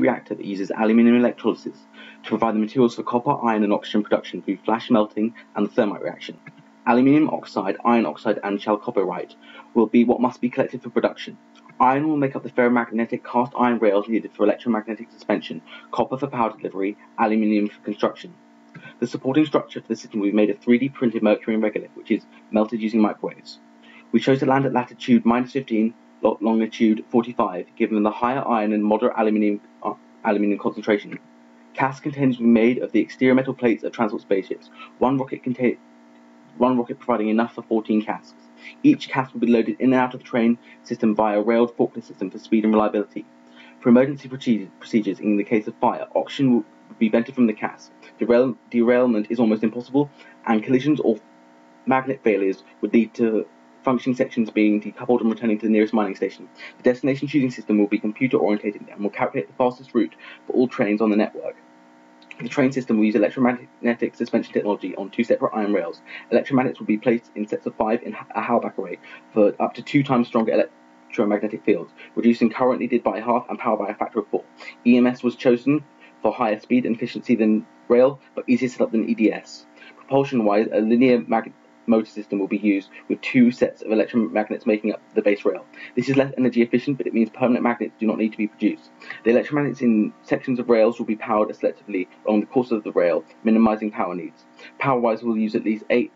reactor that uses aluminium electrolysis to provide the materials for copper, iron, and oxygen production through flash melting and the thermite reaction. Aluminium oxide, iron oxide, and chalcopyrite will be what must be collected for production. Iron will make up the ferromagnetic cast iron rails needed for electromagnetic suspension, copper for power delivery, aluminium for construction. The supporting structure for the system will be made of 3D printed mercury and regolith, which is melted using microwaves. We chose to land at latitude minus 15 longitude 45, given the higher iron and moderate aluminium, uh, aluminium concentration. CAS containers will be made of the exterior metal plates of transport spaceships, one rocket, contain, one rocket providing enough for 14 casks. Each cask will be loaded in and out of the train system via a railed forklift system for speed and reliability. For emergency procedures in the case of fire, oxygen will be vented from the cask. Derail derailment is almost impossible, and collisions or magnet failures would lead to functioning sections being decoupled and returning to the nearest mining station. The destination shooting system will be computer orientated and will calculate the fastest route for all trains on the network. The train system will use electromagnetic suspension technology on two separate iron rails. Electromagnets will be placed in sets of five in a Halbach array for up to two times stronger electromagnetic fields, reducing current needed by half and power by a factor of four. EMS was chosen for higher speed and efficiency than rail, but easier to set up than EDS. Propulsion-wise, a linear mag motor system will be used with two sets of electromagnets making up the base rail. This is less energy efficient, but it means permanent magnets do not need to be produced. The electromagnets in sections of rails will be powered selectively along the course of the rail, minimizing power needs. Power-wise, we'll use at least eight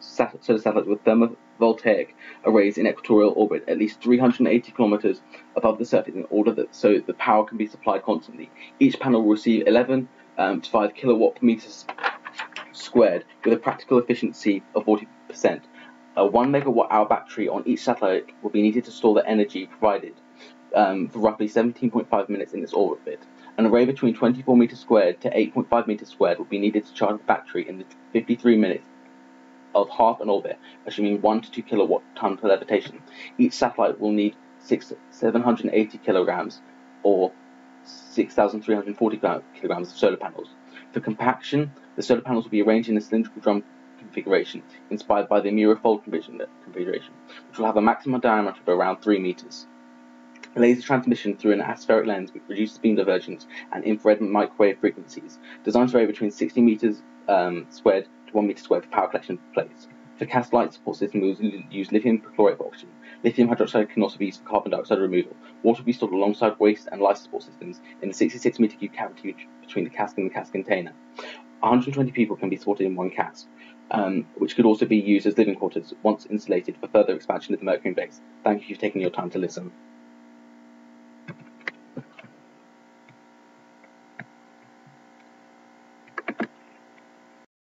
solar satellites with thermovoltaic arrays in equatorial orbit, at least 380 kilometers above the surface, in order that so the power can be supplied constantly. Each panel will receive 11 um, to 5 kilowatt per meter squared with a practical efficiency of 40%. A 1 megawatt hour battery on each satellite will be needed to store the energy provided um, for roughly 17.5 minutes in its orbit. An array between 24 meters squared to 8.5 meters squared will be needed to charge the battery in the 53 minutes of half an orbit, assuming 1 to 2 kilowatt ton per levitation. Each satellite will need six, 780 kilograms or 6,340 kilograms of solar panels. For compaction, the solar panels will be arranged in a cylindrical drum configuration, inspired by the Miura-Fold configuration, which will have a maximum diameter of around 3 meters. Laser transmission through an aspheric lens with reduced beam divergence and infrared microwave frequencies. Designs vary between 60 meters um, squared to 1 meter squared for power collection plates. For CAS light support system, we will use lithium perchlorate for oxygen. Lithium hydroxide can also be used for carbon dioxide removal. Water will be stored alongside waste and life support systems in the 66 meter cube cavity between the cask and the cask container. 120 people can be sorted in one cask, um, which could also be used as living quarters once insulated for further expansion of the Mercury base. Thank you for taking your time to listen.